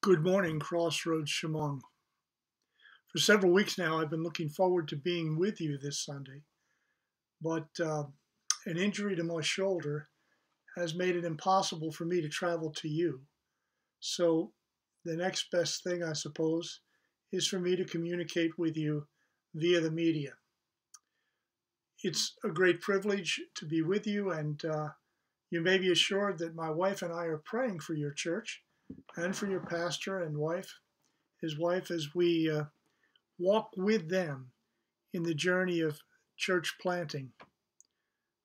Good morning, Crossroads Shamong. For several weeks now, I've been looking forward to being with you this Sunday, but uh, an injury to my shoulder has made it impossible for me to travel to you. So, the next best thing, I suppose, is for me to communicate with you via the media. It's a great privilege to be with you, and uh, you may be assured that my wife and I are praying for your church and for your pastor and wife, his wife, as we uh, walk with them in the journey of church planting.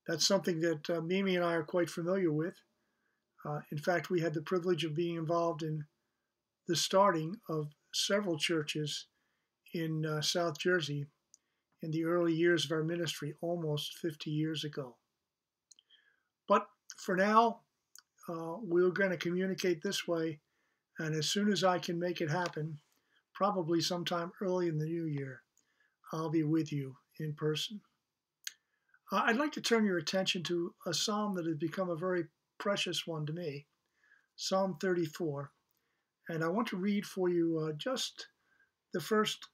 That's something that uh, Mimi and I are quite familiar with. Uh, in fact, we had the privilege of being involved in the starting of several churches in uh, South Jersey in the early years of our ministry, almost 50 years ago. But for now, uh, we're going to communicate this way. And as soon as I can make it happen, probably sometime early in the new year, I'll be with you in person. Uh, I'd like to turn your attention to a psalm that has become a very precious one to me Psalm 34. And I want to read for you uh, just the first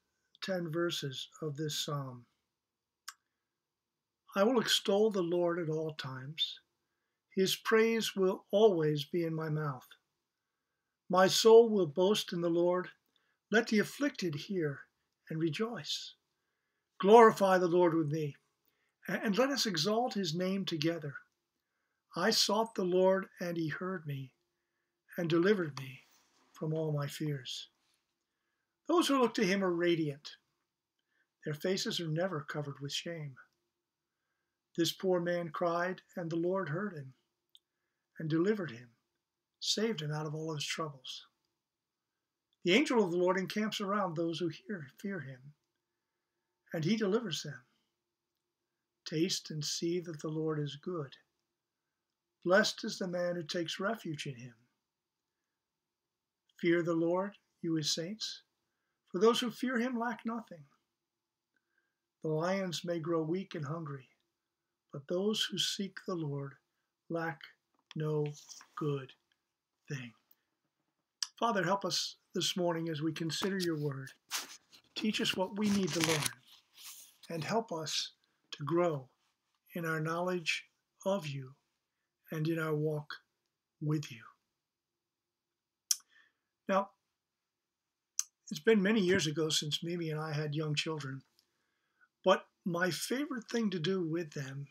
10 verses of this psalm. I will extol the Lord at all times. His praise will always be in my mouth. My soul will boast in the Lord. Let the afflicted hear and rejoice. Glorify the Lord with me, and let us exalt his name together. I sought the Lord, and he heard me, and delivered me from all my fears. Those who look to him are radiant. Their faces are never covered with shame. This poor man cried, and the Lord heard him and delivered him, saved him out of all his troubles. The angel of the Lord encamps around those who hear, fear him, and he delivers them. Taste and see that the Lord is good. Blessed is the man who takes refuge in him. Fear the Lord, you his saints, for those who fear him lack nothing. The lions may grow weak and hungry, but those who seek the Lord lack no good thing. Father, help us this morning as we consider your word. Teach us what we need to learn and help us to grow in our knowledge of you and in our walk with you. Now, it's been many years ago since Mimi and I had young children, but my favorite thing to do with them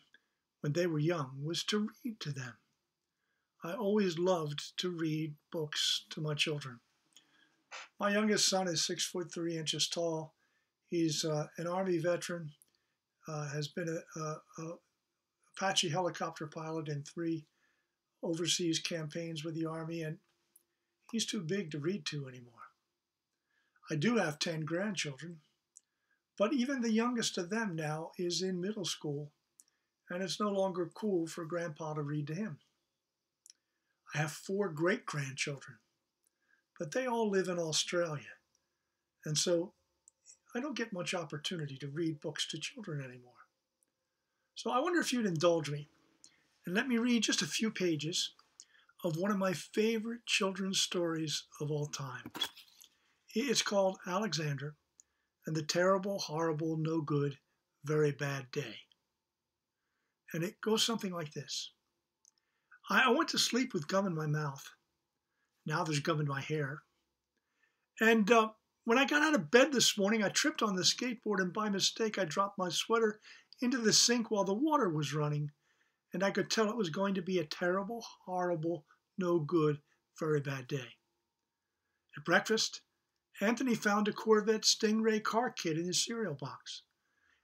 when they were young was to read to them. I always loved to read books to my children. My youngest son is six foot three inches tall. He's uh, an Army veteran, uh, has been a, a, a, Apache helicopter pilot in three overseas campaigns with the Army, and he's too big to read to anymore. I do have 10 grandchildren, but even the youngest of them now is in middle school, and it's no longer cool for grandpa to read to him. I have four great grandchildren, but they all live in Australia. And so I don't get much opportunity to read books to children anymore. So I wonder if you'd indulge me and let me read just a few pages of one of my favorite children's stories of all time. It's called Alexander and the Terrible, Horrible, No Good, Very Bad Day. And it goes something like this I, went to sleep with gum in my mouth. Now there's gum in my hair. And uh, when I got out of bed this morning, I tripped on the skateboard and by mistake I dropped my sweater into the sink while the water was running. And I could tell it was going to be a terrible, horrible, no good, very bad day. At breakfast, Anthony found a Corvette Stingray car kit in his cereal box.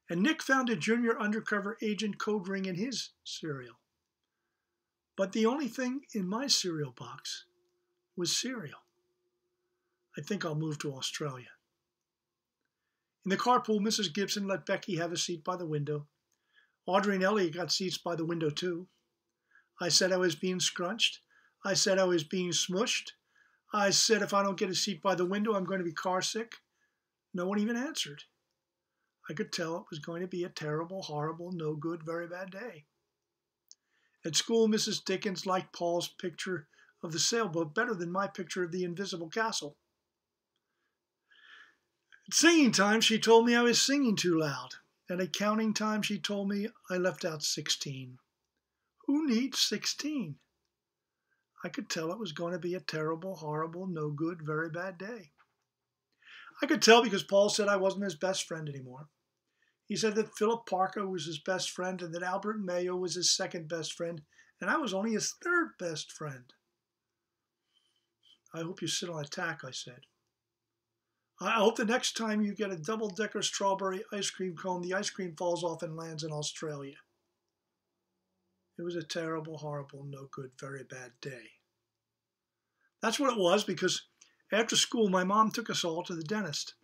And Nick found a junior undercover agent code ring in his cereal. But the only thing in my cereal box was cereal. I think I'll move to Australia. In the carpool, Mrs. Gibson let Becky have a seat by the window. Audrey and Elliot got seats by the window, too. I said I was being scrunched. I said I was being smushed. I said if I don't get a seat by the window, I'm going to be car sick. No one even answered. I could tell it was going to be a terrible, horrible, no good, very bad day. At school, Mrs. Dickens liked Paul's picture of the sailboat better than my picture of the invisible castle. At singing time, she told me I was singing too loud, and at counting time, she told me I left out 16. Who needs 16? I could tell it was going to be a terrible, horrible, no good, very bad day. I could tell because Paul said I wasn't his best friend anymore. He said that Philip Parker was his best friend and that Albert Mayo was his second best friend, and I was only his third best friend. I hope you sit on a tack, I said. I hope the next time you get a double decker strawberry ice cream cone, the ice cream falls off and lands in Australia. It was a terrible, horrible, no good, very bad day. That's what it was because after school, my mom took us all to the dentist,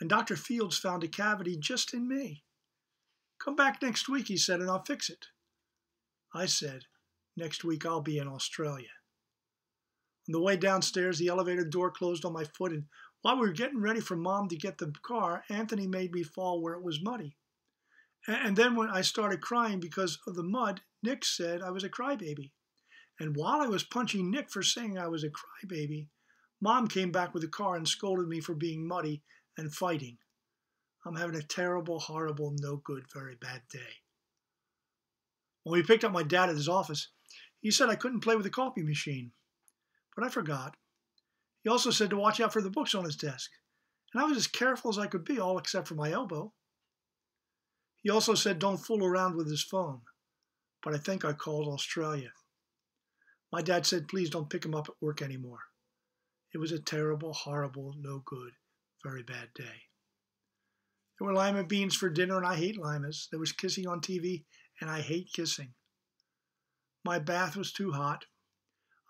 and Dr. Fields found a cavity just in me. Come back next week, he said, and I'll fix it. I said, Next week I'll be in Australia. On the way downstairs, the elevator door closed on my foot, and while we were getting ready for Mom to get the car, Anthony made me fall where it was muddy. And then when I started crying because of the mud, Nick said I was a crybaby. And while I was punching Nick for saying I was a crybaby, Mom came back with the car and scolded me for being muddy and fighting. I'm having a terrible, horrible, no good, very bad day. When we picked up my dad at his office, he said I couldn't play with the coffee machine. But I forgot. He also said to watch out for the books on his desk, and I was as careful as I could be, all except for my elbow. He also said don't fool around with his phone, but I think I called Australia. My dad said please don't pick him up at work anymore. It was a terrible, horrible, no good, very bad day. There were lima beans for dinner, and I hate limas. There was kissing on TV, and I hate kissing. My bath was too hot.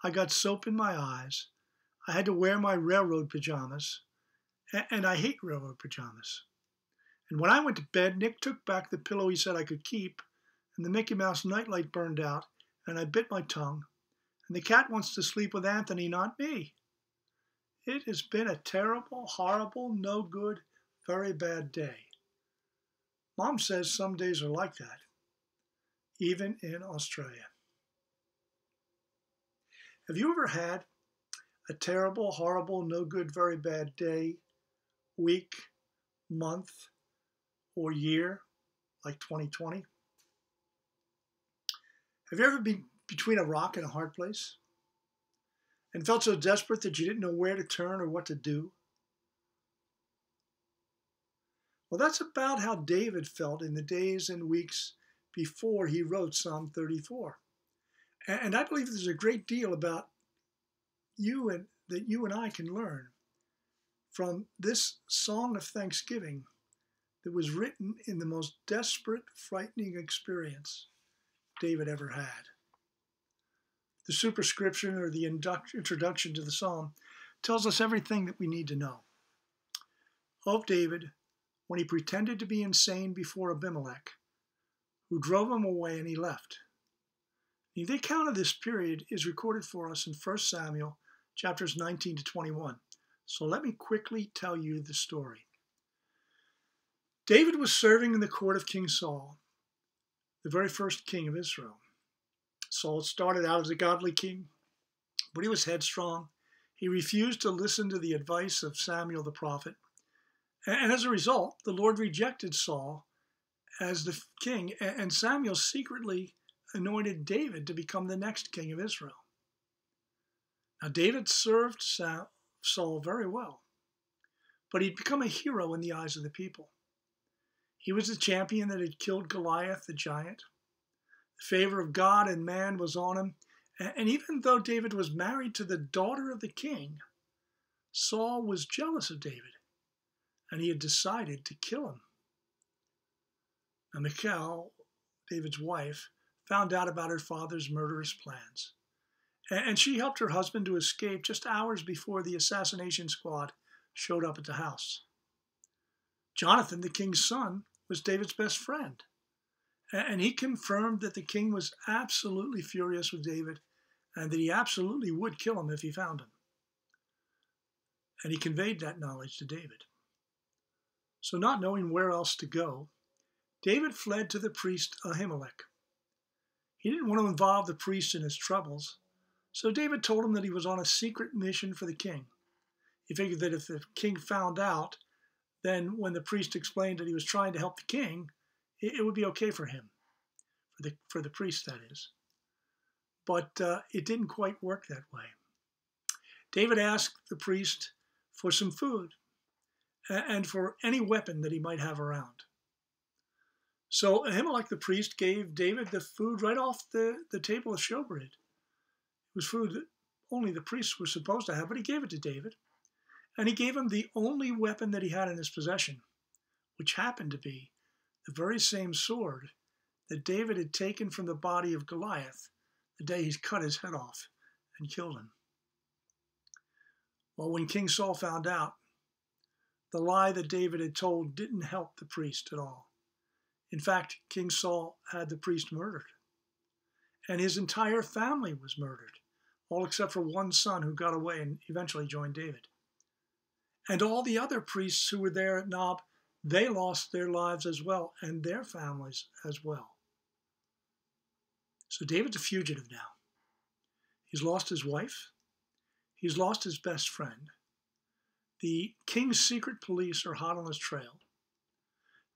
I got soap in my eyes. I had to wear my railroad pajamas, and I hate railroad pajamas. And when I went to bed, Nick took back the pillow he said I could keep, and the Mickey Mouse nightlight burned out, and I bit my tongue. And the cat wants to sleep with Anthony, not me. It has been a terrible, horrible, no good, very bad day. Mom says some days are like that, even in Australia. Have you ever had a terrible, horrible, no good, very bad day, week, month, or year like 2020? Have you ever been between a rock and a hard place? And felt so desperate that you didn't know where to turn or what to do? Well, that's about how David felt in the days and weeks before he wrote Psalm 34. And I believe there's a great deal about you and that you and I can learn from this song of thanksgiving that was written in the most desperate, frightening experience David ever had the superscription or the introduction to the psalm tells us everything that we need to know. Of David, when he pretended to be insane before Abimelech, who drove him away and he left. The account of this period is recorded for us in 1 Samuel chapters 19 to 21. So let me quickly tell you the story. David was serving in the court of King Saul, the very first king of Israel. Saul started out as a godly king, but he was headstrong. He refused to listen to the advice of Samuel the prophet. And as a result, the Lord rejected Saul as the king, and Samuel secretly anointed David to become the next king of Israel. Now, David served Saul very well, but he'd become a hero in the eyes of the people. He was the champion that had killed Goliath the giant. The favor of God and man was on him. And even though David was married to the daughter of the king, Saul was jealous of David, and he had decided to kill him. Now, Michal, David's wife, found out about her father's murderous plans, and she helped her husband to escape just hours before the assassination squad showed up at the house. Jonathan, the king's son, was David's best friend. And he confirmed that the king was absolutely furious with David and that he absolutely would kill him if he found him. And he conveyed that knowledge to David. So, not knowing where else to go, David fled to the priest Ahimelech. He didn't want to involve the priest in his troubles, So David told him that he was on a secret mission for the king. He figured that if the king found out, then when the priest explained that he was trying to help the king, it, would be okay for him, for the, for the priest, that is. But uh, it didn't quite work that way. David asked the priest for some food and for any weapon that he might have around. So Ahimelech the priest gave David the food right off the, the table of showbread. It was food that only the priests were supposed to have, but he gave it to David. And he gave him the only weapon that he had in his possession, which happened to be the very same sword that David had taken from the body of Goliath the day he cut his head off and killed him. Well, when King Saul found out, the lie that David had told didn't help the priest at all. In fact, King Saul had the priest murdered, and his entire family was murdered, all except for one son who got away and eventually joined David. And all the other priests who were there at Nob, they lost their lives as well, and their families as well. So David's a fugitive now. He's lost his wife, he's lost his best friend. The king's secret police are hot on his trail.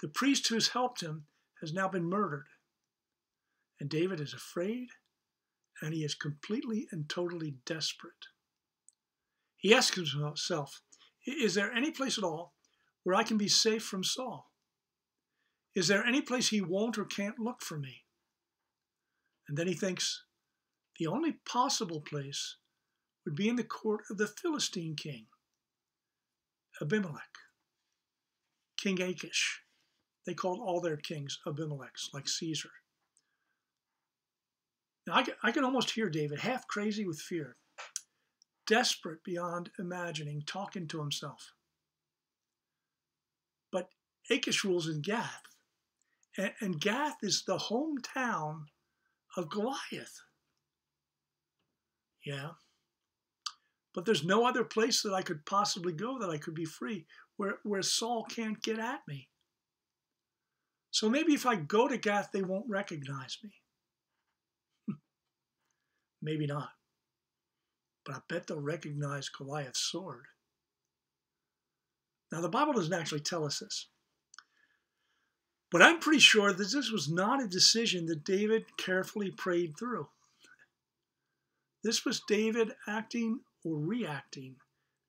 The priest who's helped him has now been murdered. And David is afraid and he is completely and totally desperate. He asks himself, Is there any place at all where I can be safe from Saul? Is there any place he won't or can't look for me? And then he thinks, The only possible place would be in the court of the Philistine king, Abimelech, King Achish. They called all their kings Abimelechs, like Caesar. Now, I I can almost hear David, half crazy with fear, desperate beyond imagining, talking to himself. Achish rules in Gath, and, and Gath is the hometown of Goliath. Yeah. But there's no other place that I could possibly go that I could be free, where, where Saul can't get at me. So maybe if I go to Gath, they won't recognize me. maybe not. But I bet they'll recognize Goliath's sword. Now, the Bible doesn't actually tell us this. But I'm pretty sure that this was not a decision that David carefully prayed through. This was David acting or reacting,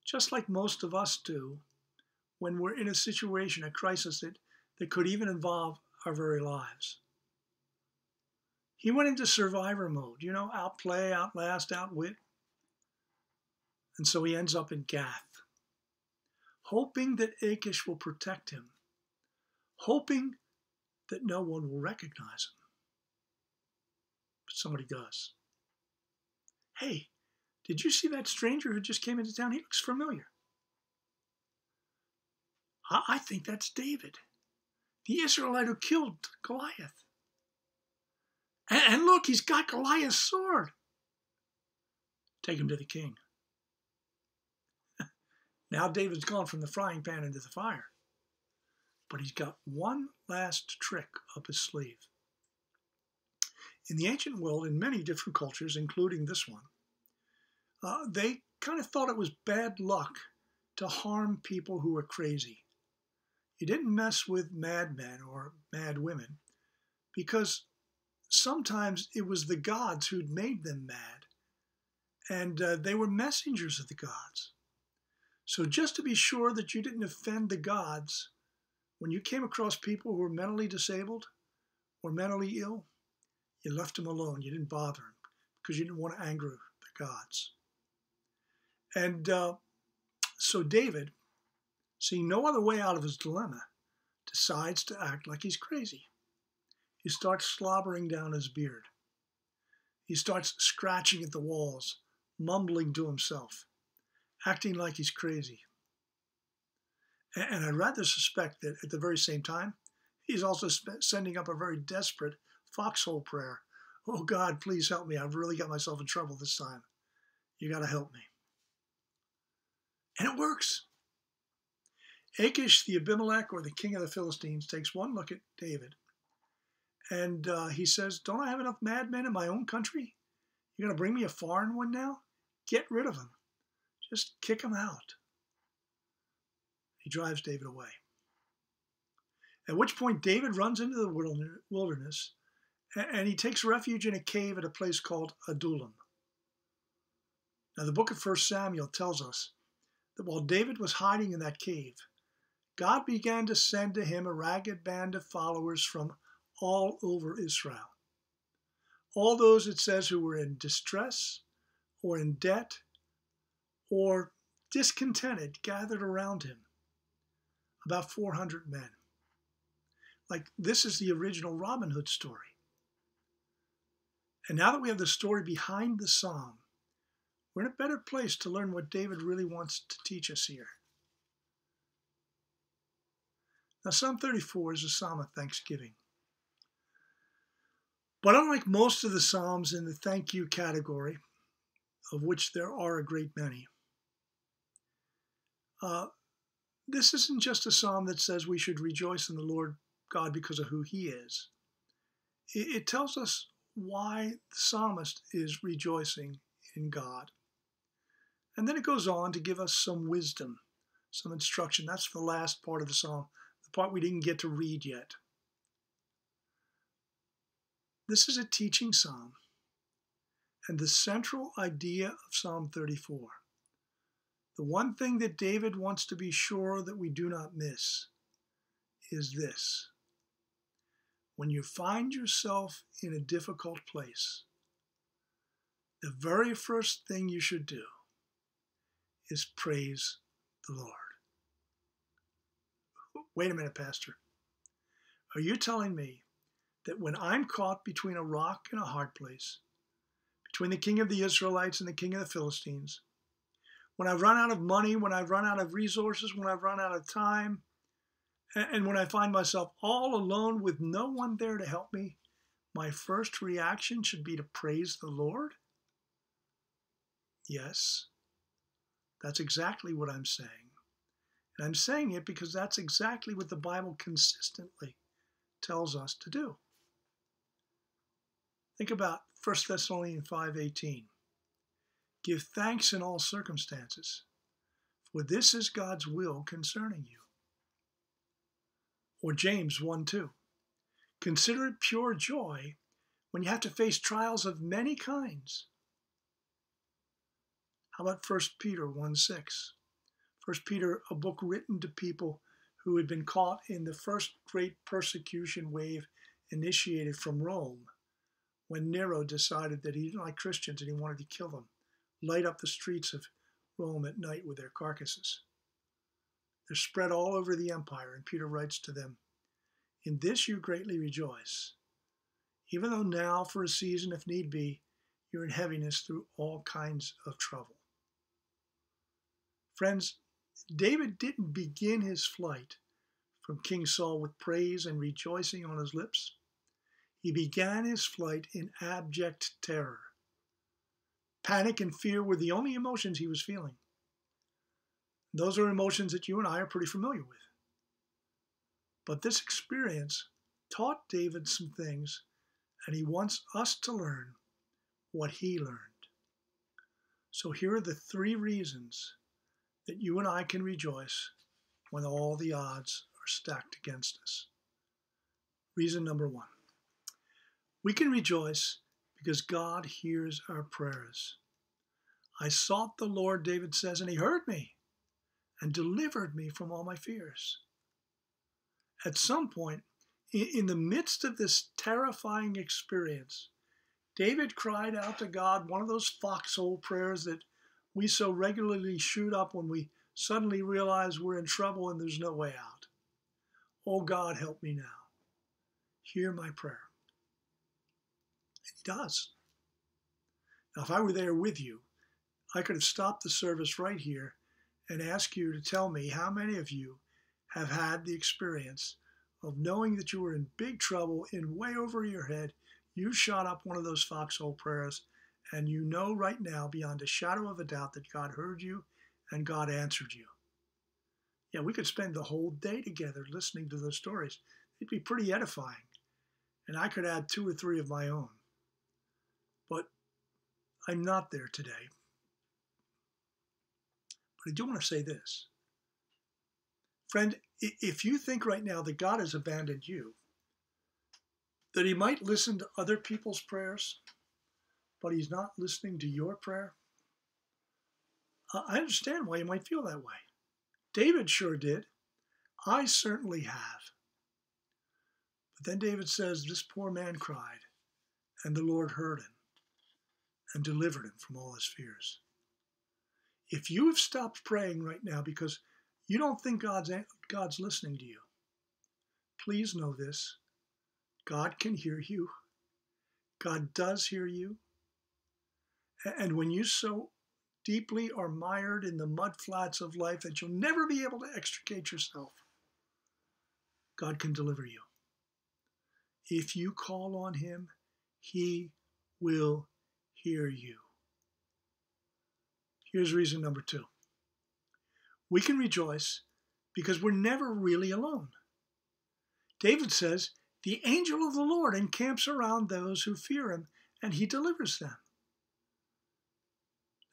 just like most of us do when we're in a situation, a crisis that that could even involve our very lives. He went into survivor mode, you know, outplay, outlast, outwit. And so he ends up in Gath, hoping that Achish will protect him, hoping that no one will recognize him. But somebody does. Hey, did you see that stranger who just came into town? He looks familiar. I, I think that's David the Israelite who killed Goliath. And, and look, he's got Goliath's sword. Take him to the king. now David's gone from the frying pan into the fire. But he's got one last trick up his sleeve. In the ancient world, in many different cultures, including this one, uh, they kind of thought it was bad luck to harm people who were crazy. You didn't mess with madmen or mad women because sometimes it was the gods who'd made them mad and uh, they were messengers of the gods. So, just to be sure that you didn't offend the gods, when you came across people who were mentally disabled or mentally ill, you left them alone. You didn't bother them because you didn't want to anger the gods. And uh, so, David seeing no other way out of his dilemma, decides to act like he's crazy. He starts slobbering down his beard. He starts scratching at the walls, mumbling to himself, acting like he's crazy. And I rather suspect that at the very same time, he's also sending up a very desperate foxhole prayer. Oh God, please help me. I've really got myself in trouble this time. You got to help me. And it works. Achish the Abimelech, or the king of the Philistines, takes one look at David and uh, he says, Don't I have enough madmen in my own country? You're going to bring me a foreign one now? Get rid of him. Just kick him out. He drives David away. At which point, David runs into the wilderness and he takes refuge in a cave at a place called Adullam. Now, the book of 1 Samuel tells us that while David was hiding in that cave, God began to send to him a ragged band of followers from all over Israel. All those, it says, who were in distress or in debt or discontented gathered around him. About 400 men. Like, this is the original Robin Hood story. And now that we have the story behind the psalm, we're in a better place to learn what David really wants to teach us here. Now, Psalm 34 is a psalm of thanksgiving. But unlike most of the psalms in the thank you category, of which there are a great many, uh, this isn't just a psalm that says we should rejoice in the Lord God because of who He is. It, tells us why the psalmist is rejoicing in God. And then it goes on to give us some wisdom, some instruction. That's the last part of the psalm, the part we didn't get to read yet. This is a teaching psalm. And the central idea of Psalm 34, the one thing that David wants to be sure that we do not miss, is this when you find yourself in a difficult place, the very first thing you should do is praise the Lord. Wait a minute, Pastor. Are you telling me that when I'm caught between a rock and a hard place, between the king of the Israelites and the king of the Philistines, when I've run out of money, when I've run out of resources, when I've run out of time, and when I find myself all alone with no one there to help me, my first reaction should be to praise the Lord? Yes, that's exactly what I'm saying. And I'm saying it because that's exactly what the Bible consistently tells us to do. Think about 1 Thessalonians 5:18. Give thanks in all circumstances, for this is God's will concerning you or James 1 2. Consider it pure joy when you have to face trials of many kinds. How about 1 Peter 1 6? 1 Peter, a book written to people who had been caught in the first great persecution wave initiated from Rome when Nero decided that he didn't like Christians and he wanted to kill them, light up the streets of Rome at night with their carcasses. They're spread all over the empire, and Peter writes to them In this you greatly rejoice, even though now, for a season, if need be, you're in heaviness through all kinds of trouble. Friends, David didn't begin his flight from King Saul with praise and rejoicing on his lips. He began his flight in abject terror. Panic and fear were the only emotions he was feeling. Those are emotions that you and I are pretty familiar with. But this experience taught David some things, and he wants us to learn what he learned. So here are the three reasons that you and I can rejoice when all the odds are stacked against us. Reason number one we can rejoice because God hears our prayers. I sought the Lord, David says, and he heard me and delivered me from all my fears. At some point, in the midst of this terrifying experience, David cried out to God one of those foxhole prayers that we so regularly shoot up when we suddenly realize we're in trouble and there's no way out. Oh God, help me now. Hear my prayer. He does. Now, if I were there with you, I could have stopped the service right here and ask you to tell me how many of you have had the experience of knowing that you were in big trouble in way over your head. You shot up one of those foxhole prayers, and you know right now, beyond a shadow of a doubt, that God heard you and God answered you. Yeah, we could spend the whole day together listening to those stories. It'd be pretty edifying. And I could add two or three of my own. But I'm not there today. But I do want to say this. Friend, if you think right now that God has abandoned you, that he might listen to other people's prayers, but he's not listening to your prayer, I understand why you might feel that way. David sure did. I certainly have. But then David says, This poor man cried, and the Lord heard him and delivered him from all his fears. If you have stopped praying right now because you don't think God's, God's listening to you, please know this God can hear you. God does hear you. And when you so deeply are mired in the mud flats of life that you'll never be able to extricate yourself, God can deliver you. If you call on Him, He will hear you. Here's reason number two we can rejoice because we're never really alone. David says, The angel of the Lord encamps around those who fear him, and he delivers them.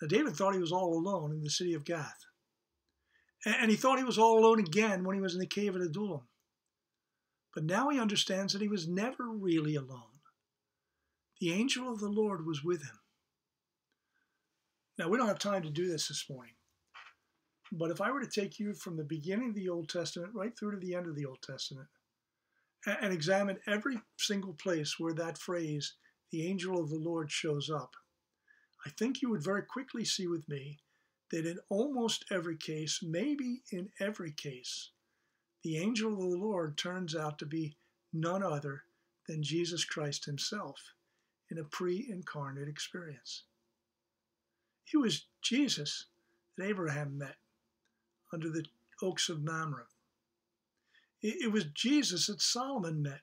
Now, David thought he was all alone in the city of Gath. And he thought he was all alone again when he was in the cave of Adullam. But now he understands that he was never really alone. The angel of the Lord was with him. Now, we don't have time to do this this morning. But if I were to take you from the beginning of the Old Testament right through to the end of the Old Testament and examine every single place where that phrase, the angel of the Lord, shows up, I think you would very quickly see with me that in almost every case, maybe in every case, the angel of the Lord turns out to be none other than Jesus Christ himself in a pre incarnate experience. It was Jesus that Abraham met under the oaks of Mamre. It, was Jesus that Solomon met,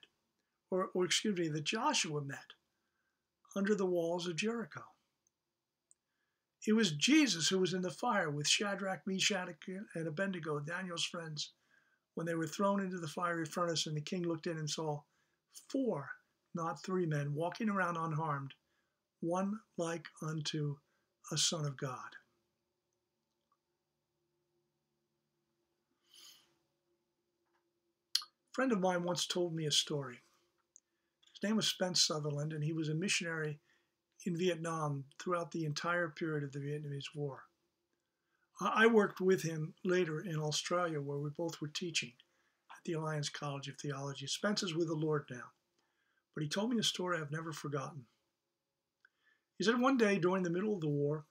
or, or excuse me, that Joshua met under the walls of Jericho. It was Jesus who was in the fire with Shadrach, Meshach, and Abednego, Daniel's friends, when they were thrown into the fiery furnace, and the king looked in and saw four, not three men, walking around unharmed, one like unto a son of God. A friend of mine once told me a story. His name was Spence Sutherland, and he was a missionary in Vietnam throughout the entire period of the Vietnamese War. I worked with him later in Australia, where we both were teaching at the Alliance College of Theology. Spence is with the Lord now, but he told me a story I've never forgotten. He said one day during the middle of the war,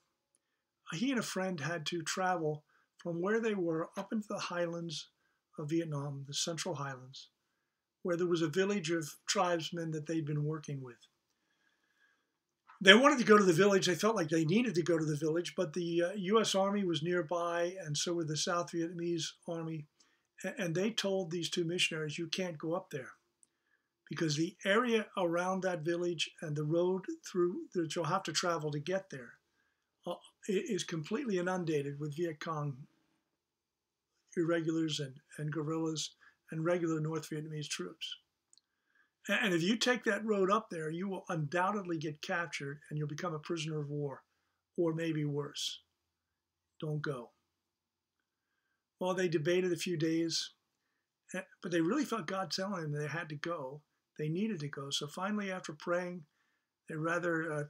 he and a friend had to travel from where they were up into the highlands of Vietnam, the Central Highlands, where there was a village of tribesmen that they'd been working with. They wanted to go to the village. They felt like they needed to go to the village, but the uh, U.S. Army was nearby, and so were the South Vietnamese Army. And they told these two missionaries, You can't go up there because the area around that village and the road through that you'll have to travel to get there uh, is completely inundated with Viet Cong irregulars and, and guerrillas and regular North Vietnamese troops. And if you take that road up there, you will undoubtedly get captured and you'll become a prisoner of war, or maybe worse. Don't go. Well, they debated a few days, eh, but they really felt God telling them they had to go. They needed to go. So finally, after praying, they rather uh,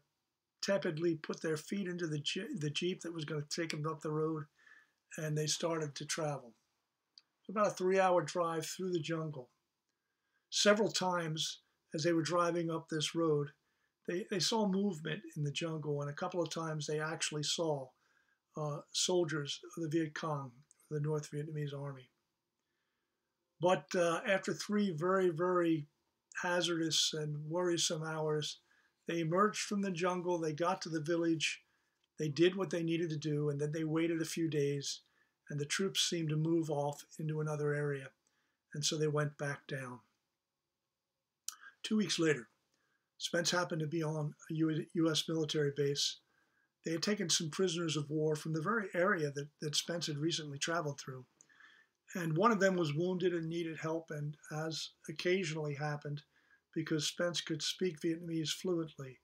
tepidly put their feet into the, the Jeep that was going to take them up the road, and they started to travel. About a three hour drive through the jungle. Several times as they were driving up this road, they, they saw movement in the jungle, and a couple of times they actually saw uh, soldiers of the Viet Cong, the North Vietnamese army. But uh, after three very, very hazardous and worrisome hours, they emerged from the jungle, they got to the village, they did what they needed to do, and then they waited a few days, and the troops seemed to move off into another area. And so they went back down. Two weeks later, Spence happened to be on a U.S. military base. They had taken some prisoners of war from the very area that, that Spence had recently traveled through. And one of them was wounded and needed help, and as occasionally happened, because Spence could speak Vietnamese fluently,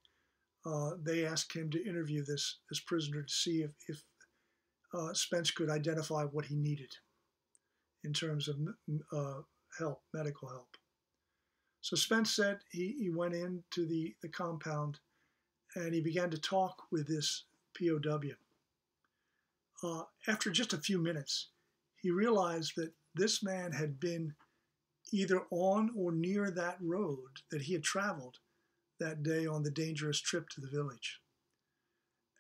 uh, they asked him to interview this, this prisoner to see if, if uh, Spence could identify what he needed in terms of uh, help, medical help. So Spence said he, he went into the, the compound and he began to talk with this POW. Uh, after just a few minutes, he realized that this man had been either on or near that road that he had traveled that day on the dangerous trip to the village.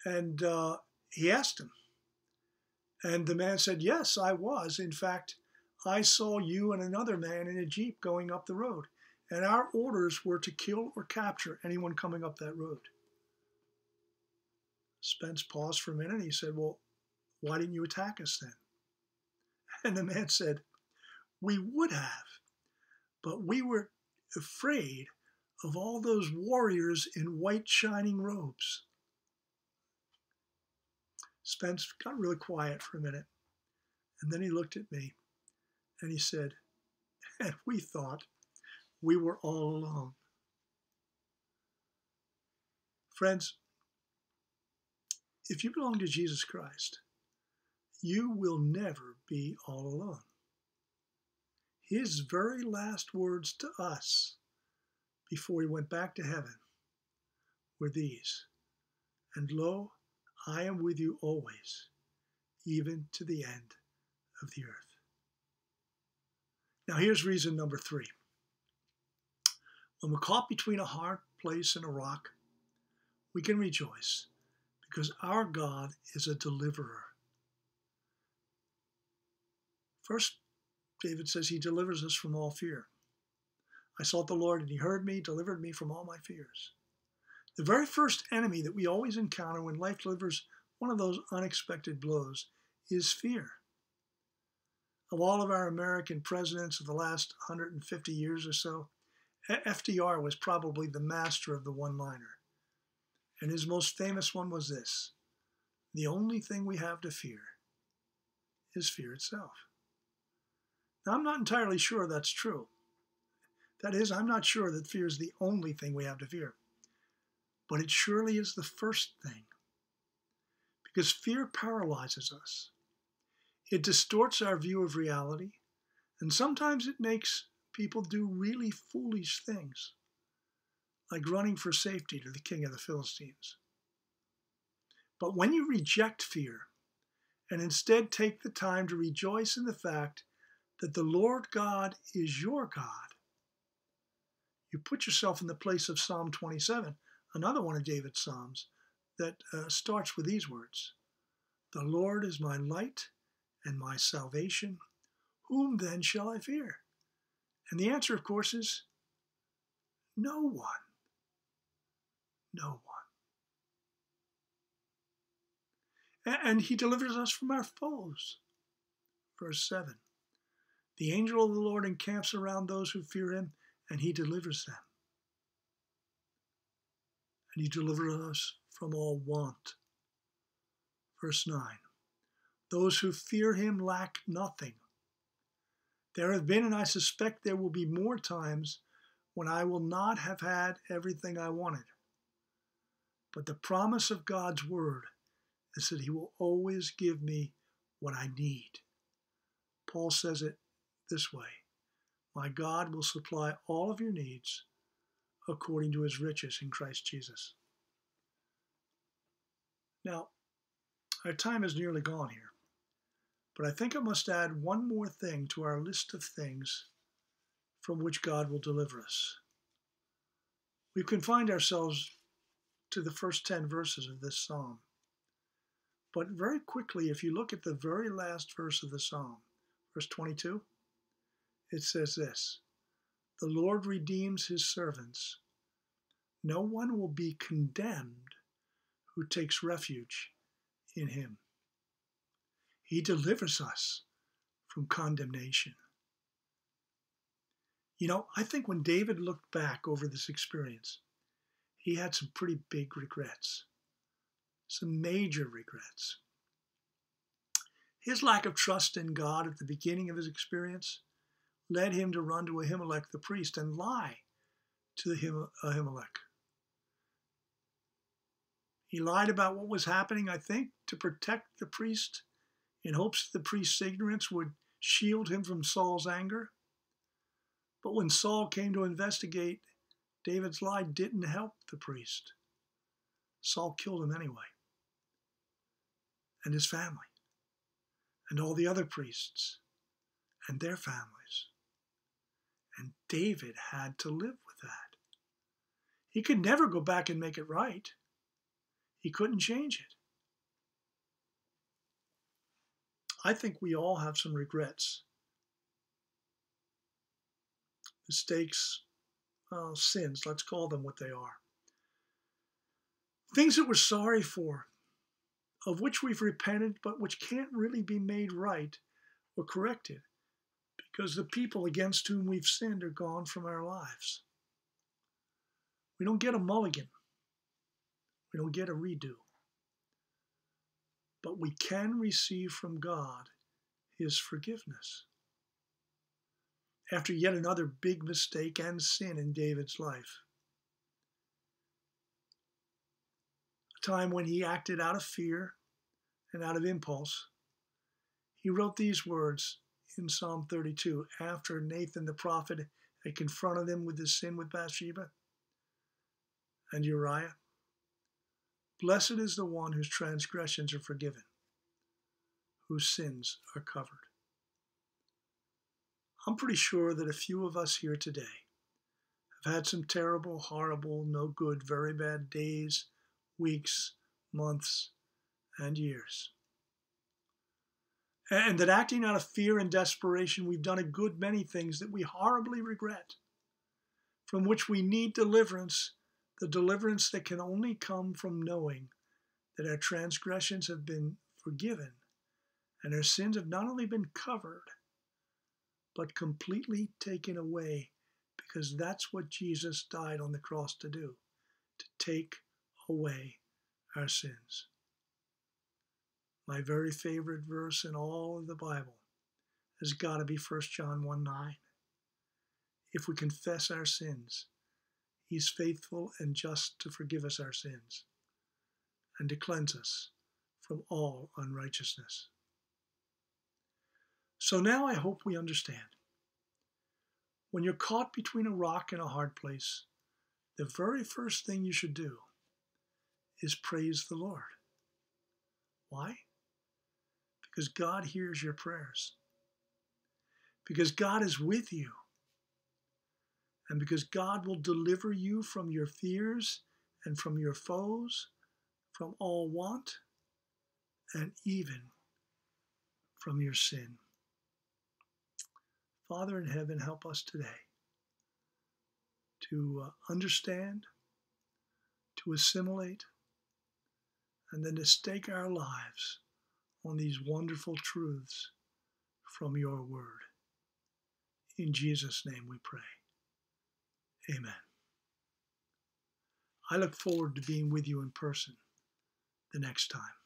And uh, he asked him. And the man said, Yes, I was. In fact, I saw you and another man in a Jeep going up the road. And our orders were to kill or capture anyone coming up that road. Spence paused for a minute. And he said, Well, why didn't you attack us then? And the man said, We would have, but we were afraid of all those warriors in white shining robes. Spence got really quiet for a minute, and then he looked at me and he said, And we thought we were all alone. Friends, if you belong to Jesus Christ, you will never be all alone. His very last words to us before he went back to heaven were these And lo, I am with you always, even to the end of the earth. Now, here's reason number three. When we're caught between a hard place and a rock, we can rejoice because our God is a deliverer. First, David says he delivers us from all fear. I sought the Lord, and he heard me, delivered me from all my fears. The very first enemy that we always encounter when life delivers one of those unexpected blows is fear. Of all of our American presidents of the last 150 years or so, FDR was probably the master of the one liner. And his most famous one was this The only thing we have to fear is fear itself. Now, I'm not entirely sure that's true. That is, I'm not sure that fear is the only thing we have to fear. But it surely is the first thing. Because fear paralyzes us. It distorts our view of reality, and sometimes it makes people do really foolish things, like running for safety to the king of the Philistines. But when you reject fear and instead take the time to rejoice in the fact that the Lord God is your God, you put yourself in the place of Psalm 27, another one of David's Psalms, that uh, starts with these words The Lord is my light and my salvation. Whom then shall I fear? And the answer, of course, is no one. No one. And he delivers us from our foes. Verse 7 The angel of the Lord encamps around those who fear him and he delivers them. And he delivers us from all want. Verse 9 Those who fear him lack nothing. There have been, and I suspect there will be more times when I will not have had everything I wanted. But the promise of God's word is that he will always give me what I need. Paul says it this way my God will supply all of your needs according to his riches in Christ Jesus. Now, our time is nearly gone here, but I think I must add one more thing to our list of things from which God will deliver us. We've confined ourselves to the first 10 verses of this psalm. But very quickly, if you look at the very last verse of the psalm, verse 22, it says this The Lord redeems his servants. No one will be condemned who takes refuge in him. He delivers us from condemnation. You know, I think when David looked back over this experience, he had some pretty big regrets, some major regrets. His lack of trust in God at the beginning of his experience led him to run to Ahimelech the priest and lie to Ahimelech. He lied about what was happening, I think, to protect the priest in hopes that the priest's ignorance would shield him from Saul's anger. But when Saul came to investigate, David's lie didn't help the priest. Saul killed him anyway, and his family, and all the other priests, and their families. And David had to live with that. He could never go back and make it right. He couldn't change it. I think we all have some regrets, mistakes, uh, sins, let's call them what they are. Things that we're sorry for, of which we've repented, but which can't really be made right or corrected because the people against whom we've sinned are gone from our lives. We don't get a mulligan. We don't get a redo. But we can receive from God his forgiveness. After yet another big mistake and sin in David's life, a time when he acted out of fear and out of impulse, he wrote these words in Psalm 32 after Nathan the prophet had confronted him with his sin with Bathsheba and Uriah. Blessed is the one whose transgressions are forgiven, whose sins are covered. I'm pretty sure that a few of us here today have had some terrible, horrible, no good, very bad days, weeks, months, and years. And that acting out of fear and desperation, we've done a good many things that we horribly regret, from which we need deliverance the deliverance that can only come from knowing that our transgressions have been forgiven and our sins have not only been covered, but completely taken away, because that's what Jesus died on the cross to do to take away our sins. My very favorite verse in all of the Bible has got to be 1 John 1 9. If we confess our sins, He's faithful and just to forgive us our sins and to cleanse us from all unrighteousness. So now I hope we understand. When you're caught between a rock and a hard place, the very first thing you should do is praise the Lord. Why? Because God hears your prayers. Because God is with you and because God will deliver you from your fears and from your foes, from all want, and even from your sin. Father in heaven, help us today to uh, understand, to assimilate, and then to stake our lives on these wonderful truths from your word. In Jesus' name we pray. Amen. I look forward to being with you in person the next time.